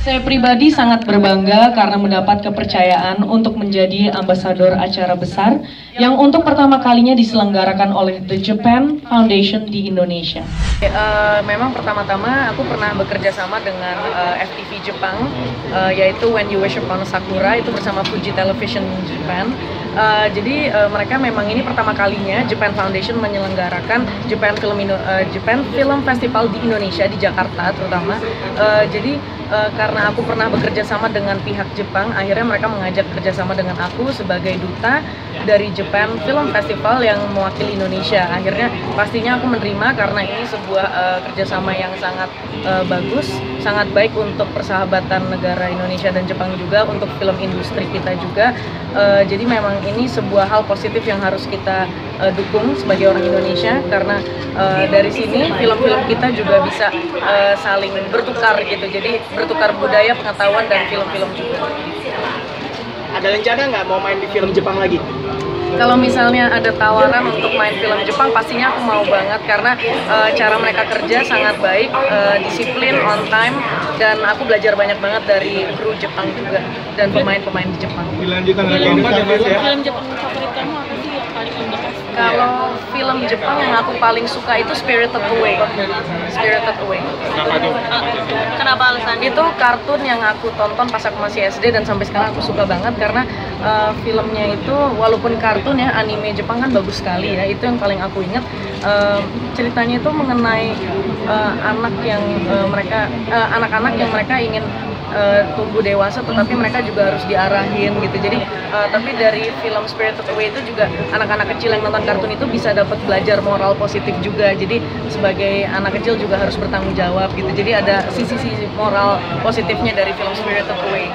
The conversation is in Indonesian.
Saya pribadi sangat berbangga karena mendapat kepercayaan untuk menjadi ambasador acara besar yang untuk pertama kalinya diselenggarakan oleh The Japan Foundation di Indonesia. Uh, memang pertama-tama aku pernah bekerja sama dengan uh, FTV Jepang, uh, yaitu When You Wish Upon Sakura itu bersama Fuji Television Japan. Uh, jadi uh, mereka memang ini pertama kalinya Japan Foundation menyelenggarakan Japan Film Indo uh, Japan Film Festival di Indonesia di Jakarta terutama. Uh, jadi uh, karena aku pernah bekerja sama dengan pihak Jepang, akhirnya mereka mengajak kerjasama dengan aku sebagai duta dari Japan Film Festival yang mewakili Indonesia. Akhirnya pastinya aku menerima karena ini sebuah uh, kerjasama yang sangat uh, bagus, sangat baik untuk persahabatan negara Indonesia dan Jepang juga untuk film industri kita juga. Uh, jadi memang ini sebuah hal positif yang harus kita uh, dukung sebagai orang Indonesia karena uh, dari sini film-film kita juga bisa uh, saling bertukar gitu jadi bertukar budaya pengetahuan dan film-film juga ada rencana nggak mau main di film Jepang lagi kalau misalnya ada tawaran untuk main film Jepang pastinya aku mau banget karena uh, cara mereka kerja sangat baik uh, disiplin on time dan aku belajar banyak banget dari kru Jepang juga dan pemain-pemain di Jepang. Dilanjutkan film, film Jepang favorit kamu apa sih yang paling membekas kalau film Jepang yang aku paling suka itu Spirited Away Spirited Away kenapa tuh? Kenapa alasannya? Itu kartun yang aku tonton pas aku masih SD dan sampai sekarang aku suka banget karena uh, filmnya itu walaupun kartun ya anime Jepang kan bagus sekali ya. Itu yang paling aku ingat. Uh, ceritanya itu mengenai uh, anak yang uh, mereka anak-anak uh, yang mereka ingin uh, tumbuh dewasa tetapi mereka juga harus diarahin gitu. Jadi uh, tapi dari film Spirited Away itu juga anak-anak kecil yang nonton kartun itu bisa dapat belajar moral positif juga. Jadi sebagai anak kecil juga harus bertanggung jawab gitu. Jadi ada sisi-sisi moral positifnya dari film Spirited Away